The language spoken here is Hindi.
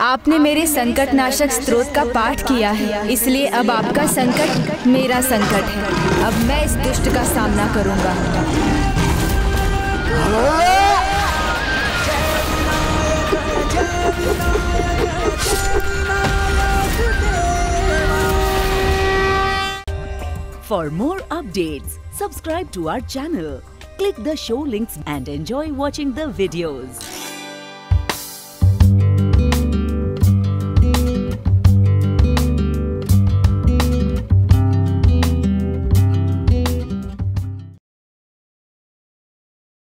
आपने मेरे संकट नाशक स्त्रोत का पाठ किया है इसलिए अब आपका संकट मेरा संकट है अब मैं इस दुष्ट का सामना करूँगा For more updates, subscribe to our channel, click the show links and enjoy watching the videos.